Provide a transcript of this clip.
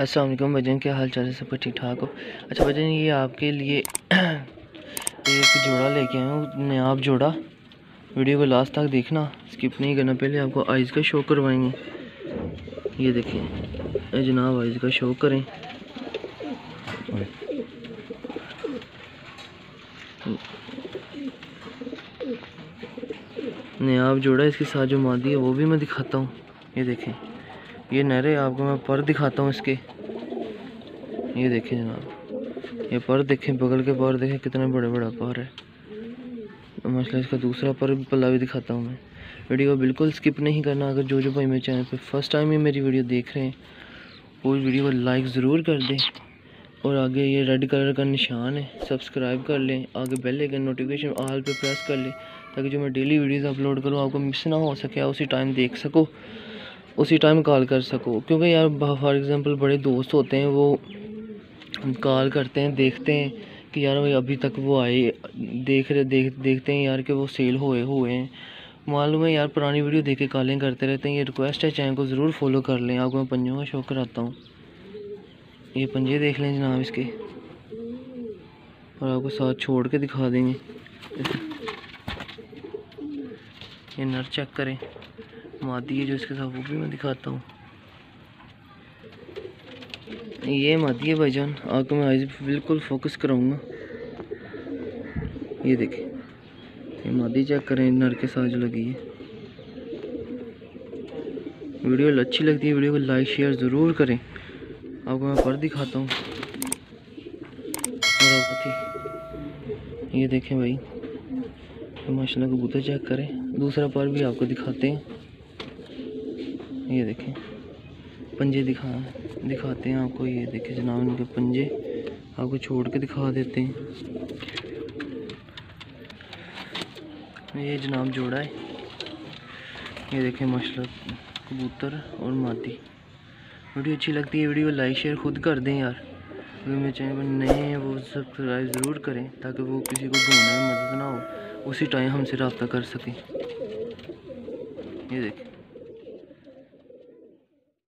अस्सलाम भजन क्या हाल चाल है सबका? ठीक ठाक हो? अच्छा भजन ये आपके लिए एक जोड़ा लेके आया हूँ नयाब जोड़ा। वीडियो को लास्ट तक देखना स्किप नहीं करना, पहले आपको आइज़ का शो करवाएँगे। ये देखें जनाब आइज़ का शो करें। नयाब जोड़ा, इसके साथ जो मादी है, वो भी मैं दिखाता हूँ। ये देखें। ये नहरे आपको मैं पर दिखाता हूँ इसके। ये देखें जनाब, ये पर देखें, बगल के पर देखें, कितने बड़े बड़ा पर है। मसला इसका दूसरा पर पल्ला भी दिखाता हूँ मैं। वीडियो बिल्कुल स्किप नहीं करना, अगर जो जो भाई मेरे चैनल पे फ़र्स्ट टाइम ही मेरी वीडियो देख रहे हैं वो वीडियो को लाइक ज़रूर कर दें। और आगे ये रेड कलर का निशान है, सब्सक्राइब कर लें, आगे बेल आइकन नोटिफिकेशन ऑल पे प्रेस कर लें, ताकि जो मैं डेली वीडियोस अपलोड करूँ, आपको मिस ना हो सके उसी टाइम देख सको। उसी टाइम कॉल कर सको। क्योंकि यार फॉर एग्ज़ाम्पल बड़े दोस्त होते हैं, वो कॉल करते हैं, देखते हैं कि यार भाई, अभी तक वो आए, देख रहे, देख, देखते हैं यार कि वो सेल हुए हुए हैं। मालूम है यार, पुरानी वीडियो देख के कॉलिंग करते रहते हैं। ये रिक्वेस्ट है चैनल को ज़रूर फॉलो कर लें। आपको मैं पंजों का शौक कराता हूँ। ये पंजे देख लें जनाब इसके। और आपको साथ छोड़ के दिखा देंगे। ये नर चेक करें। मादी है जो इसके साथ, वो भी मैं दिखाता हूँ। ये मादी है भाईजान आपको मैं आइज़ बिल्कुल फोकस कराऊँगा। ये देखें, ये मादी चेक करें नर के साथ जो लगी है। वीडियो अच्छी लगती है, वीडियो को लाइक शेयर ज़रूर करें। आपको मैं पर दिखाता हूँ। ये देखें भाई तो माशाल्लाह कबूतर चेक करें। दूसरा पर भी आपको दिखाते हैं। ये देखें। पंजे दिखा, दिखाते हैं आपको, ये देखें जनाब इनके पंजे। आपको छोड़ के दिखा देते हैं। ये जनाब जोड़ा है। ये देखें माशाल्लाह, कबूतर और मादी। वीडियो अच्छी लगती है, वीडियो लाइक, शेयर खुद कर दें यार। अगर मेरे चैनल पर नए हैं, वो सब्सक्राइब ज़रूर करें, ताकि वो किसी को ढूँढने में मदद ना हो। उसी टाइम हमसे रबता कर सकें। ये देखें।